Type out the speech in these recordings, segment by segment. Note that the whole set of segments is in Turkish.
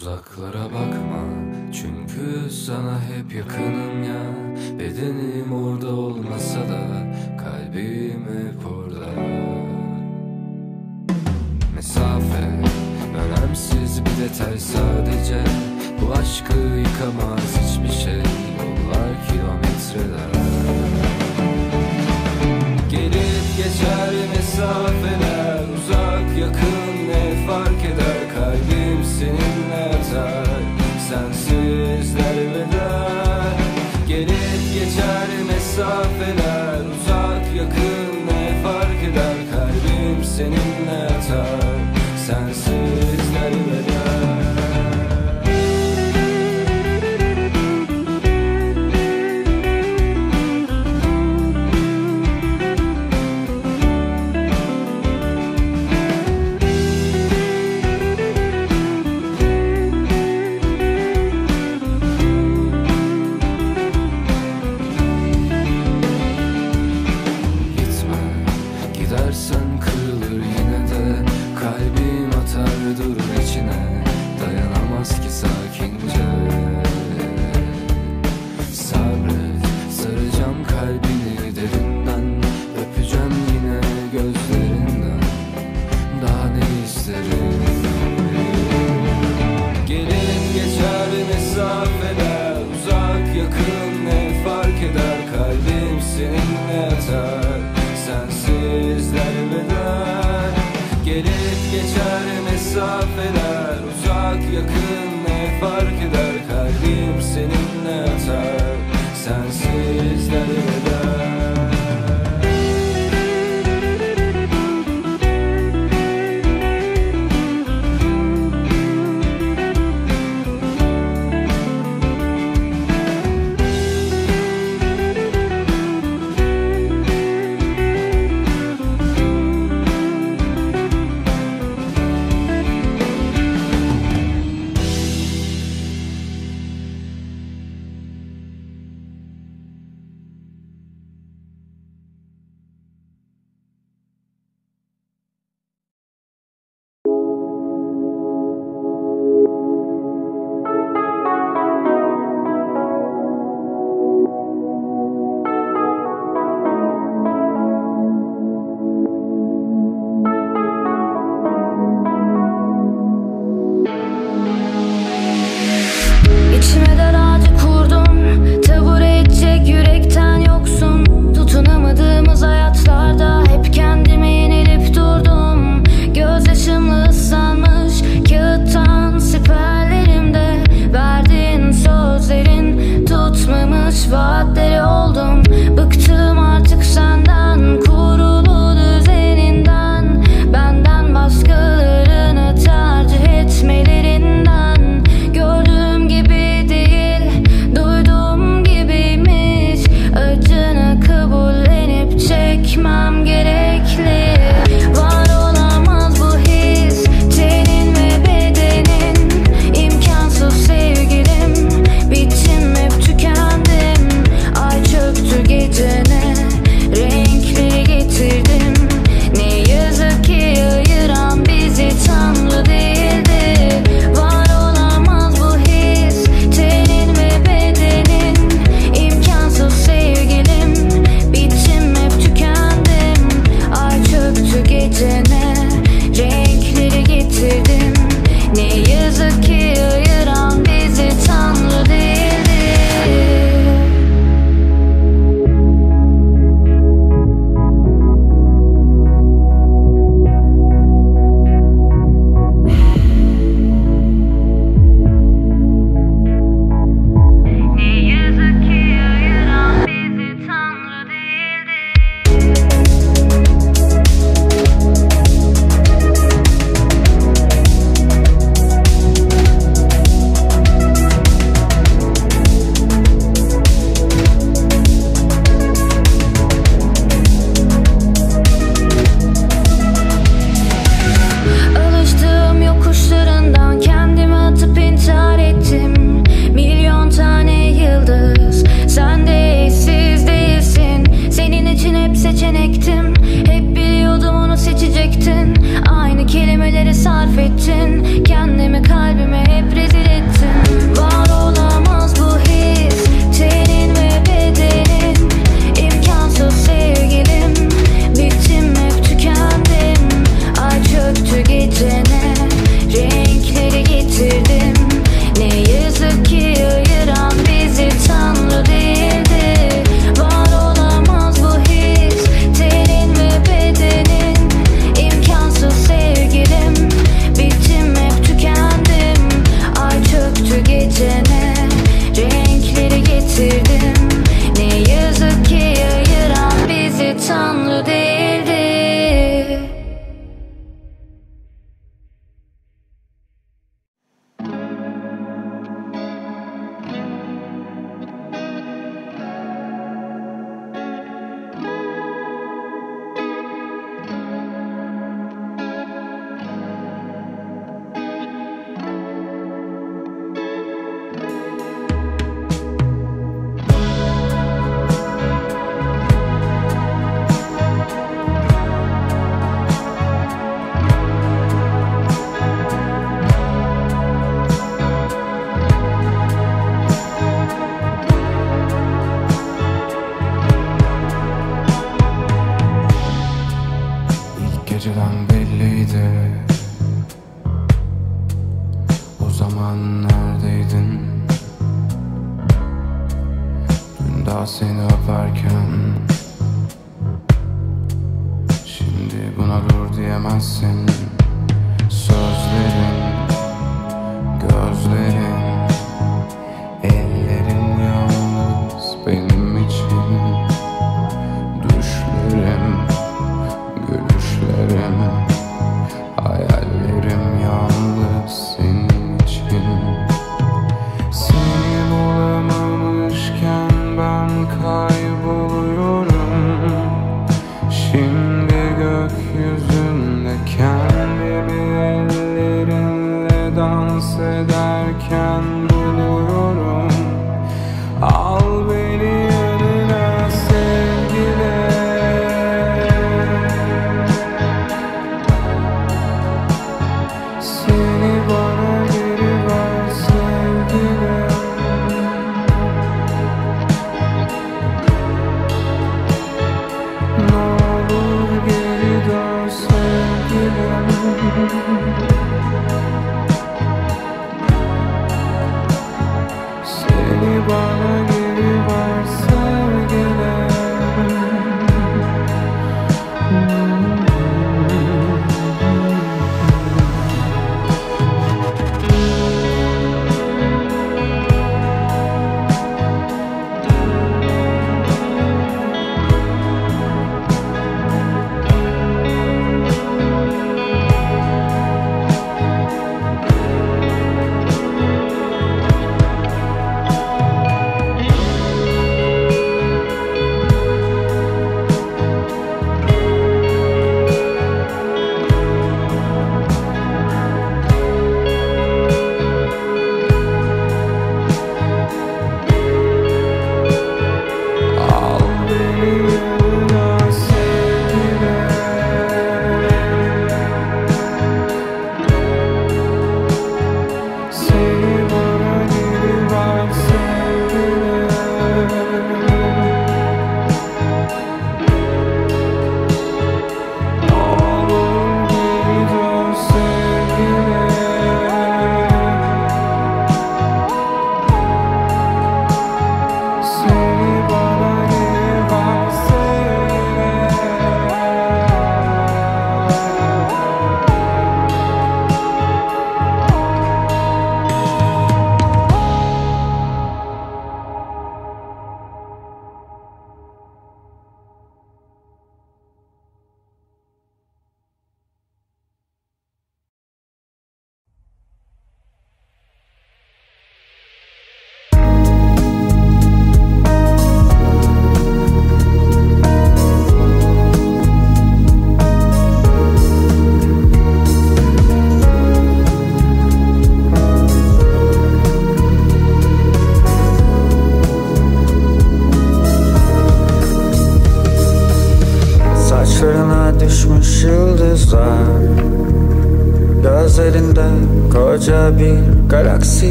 Uzaklara bakma çünkü sana hep yakınım ya. Bedenim orada olmasa da kalbim hep orada. Mesafe önemsiz bir detay sadece. Bu aşkı yıkamaz hiçbir şey Yollar kilometreler. Gelip geçer mesafeler seninle atar. Sensiz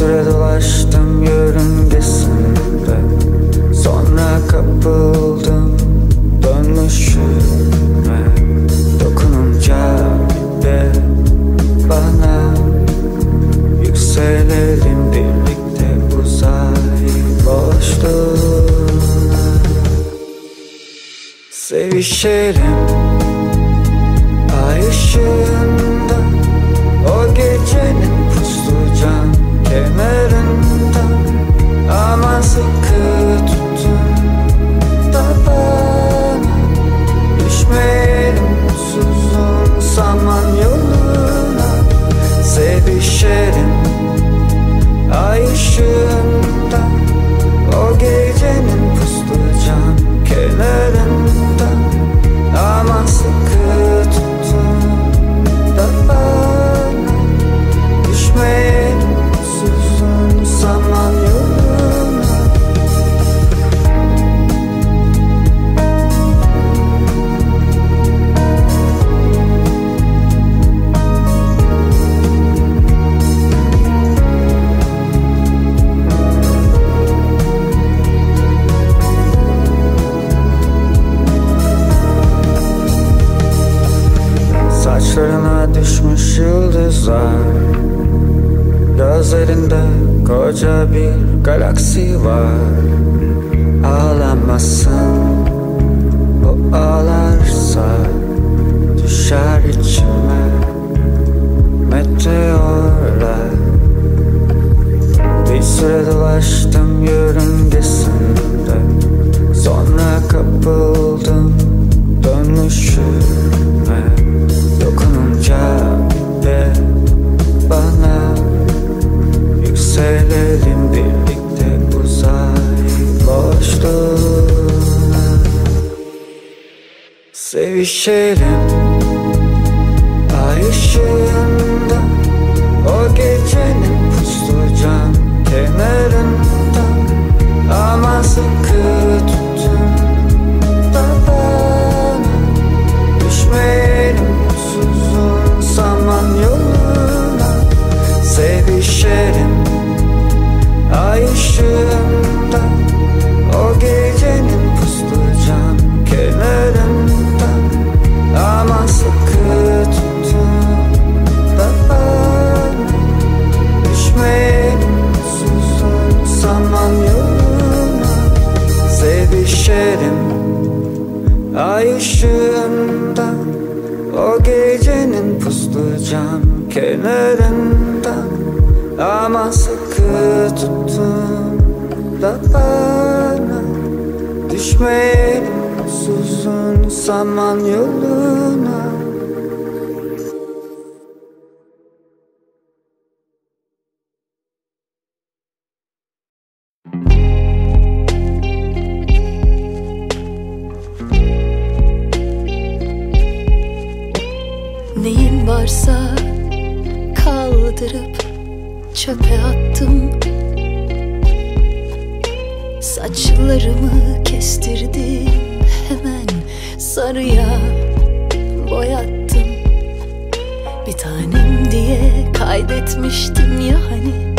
süre dolaştım yörüngesinde. Sonra kapıldım dönmüşüme Dokununca de bana Yükselelim birlikte uzay boşluğuna. Sevişelim. you desire Gözlerinde koca bir galaksi var. Ağlamazsın. O ağlarsa Düşer içime. Meteorlar. Bir süre dolaştım yörüngesinde. Sonra kapıldım dönüşüme. Sevişelim. Ay ışığında O gecenin puslu cam kenarında Sevişelim Ay ışığında O gecenin puslu cam kenarında. Ama sıkı tutun da bana Düşmeyelim susuzun saman yoluna Neyin varsa kaldırıp çöpe attım. Saçlarımı kestirdim hemen sarıya boyattım. Bir tanem diye kaydetmiştim ya hani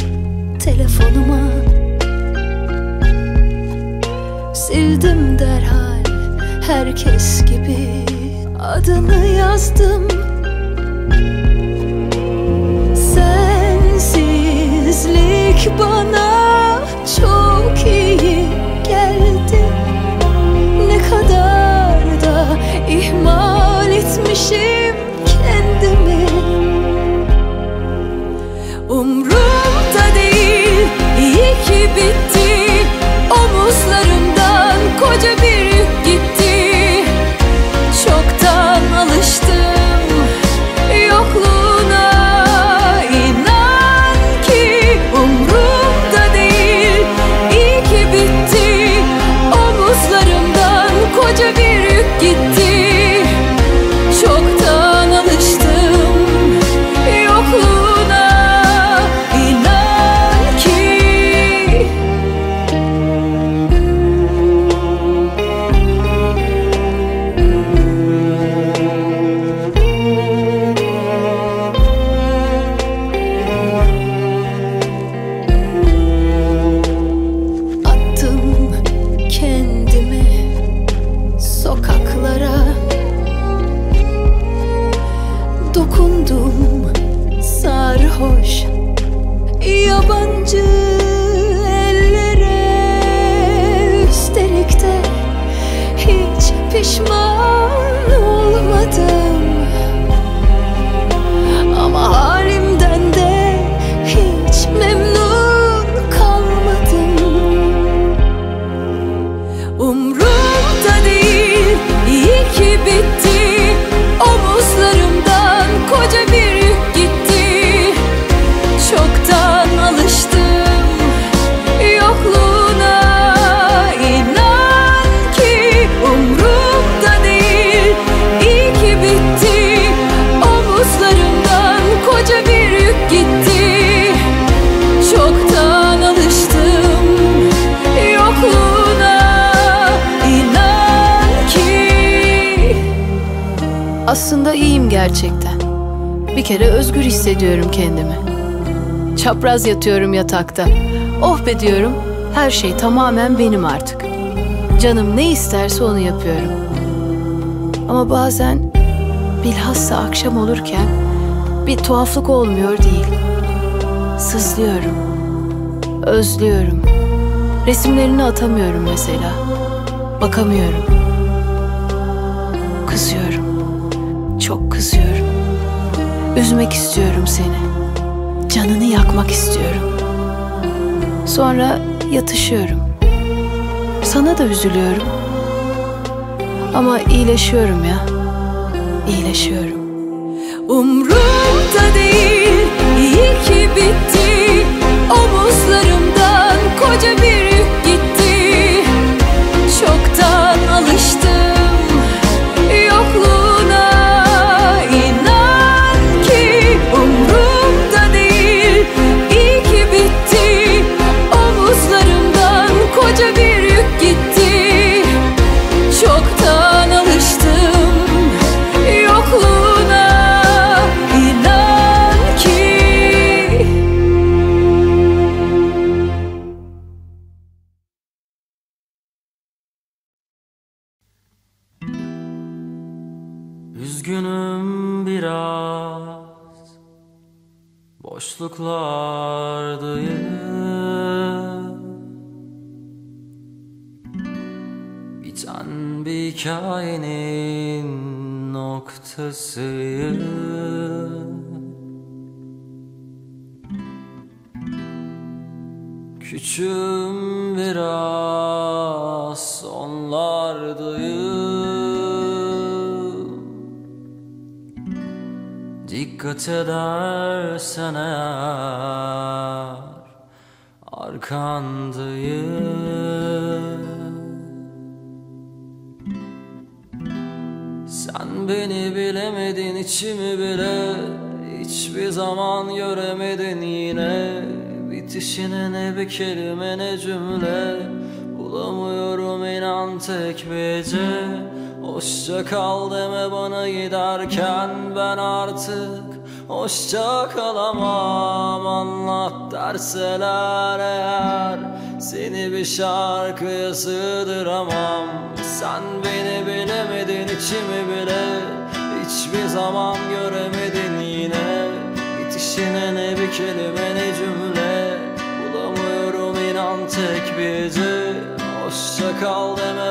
telefonuma. Sildim derhal herkes gibi adını yazdım Sensizlik bana çok iyi Aslında iyiyim gerçekten. Bir kere özgür hissediyorum kendimi. Çapraz yatıyorum yatakta. Oh be diyorum, her şey tamamen benim artık. Canım ne isterse onu yapıyorum. Ama bazen bilhassa akşam olurken bir tuhaflık olmuyor değil. Sızlıyorum. Özlüyorum. Resimlerini atamıyorum mesela. Bakamıyorum. Kızıyorum. Çok kızıyorum. Üzmek istiyorum seni. Canını yakmak istiyorum. Sonra yatışıyorum. Sana da üzülüyorum. Ama iyileşiyorum ya. İyileşiyorum. Umrumda değil iyi ki bitti Omuzlarımdan koca bir yük gitti Çoktan Üzgünüm biraz. Boşluklardayım Biten bir hikayenin noktasıyım Küçüğüm biraz sonlardayım Dikkat edersen eğer arkandayım. Sen beni bilemedin içimi bile Hiçbir zaman göremedin. Yine Bitişine ne bir kelime ne cümle Bulamıyorum inan tek bir Hoşça kal deme bana giderken ben artık Hoşça kalamam anlat derseler eğer. Seni bir şarkıya sığdıramam. Sen beni bilemedin içimi bile Hiçbir zaman göremedin yine. Bitişine ne bir kelime ne cümle. Bulamıyorum inan tek bir Hoşça kal deme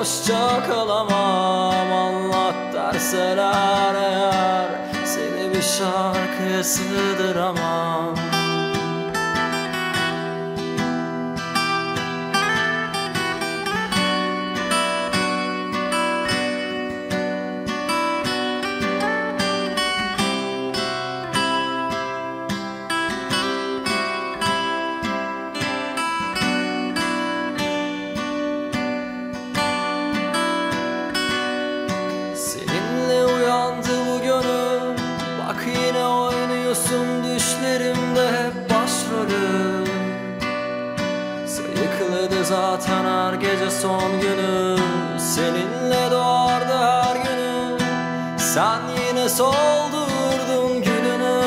Hoşça kalamam anlat derseler eğer. Seni bir şarkıya sığdıramam zaten her gece son günü. Seninle doğardı her günü. Sen yine soldurdun gülünü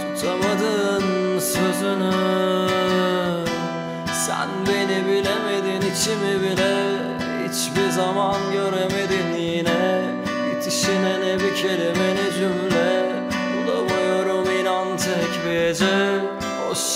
Tutamadın sözünü. Sen beni bilemedin içimi bile Hiçbir zaman göremedin yine. Bitişine ne bir kelime ne cümle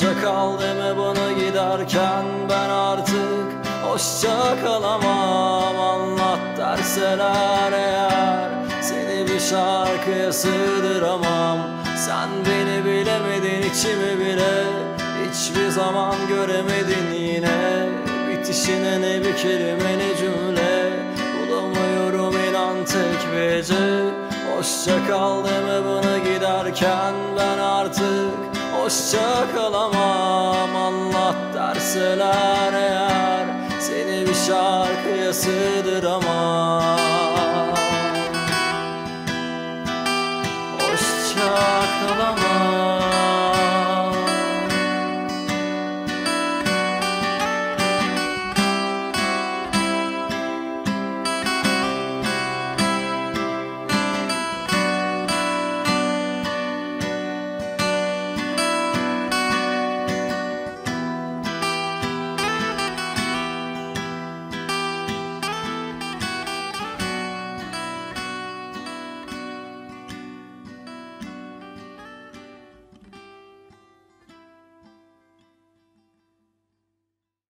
Hoşça kal deme bana giderken ben artık Hoşça kalamam. Anlat derseler eğer Seni bir şarkıya sığdıramam. Sen beni bilemedin içimi bile Hiçbir zaman göremedin yine. Bitişine ne bir kelime ne cümle Bulamıyorum inan tek bir hece Hoşça kal deme bana giderken ben artık Hoşça kalamam anlat derseler eğer Seni bir şarkıya sığdıramam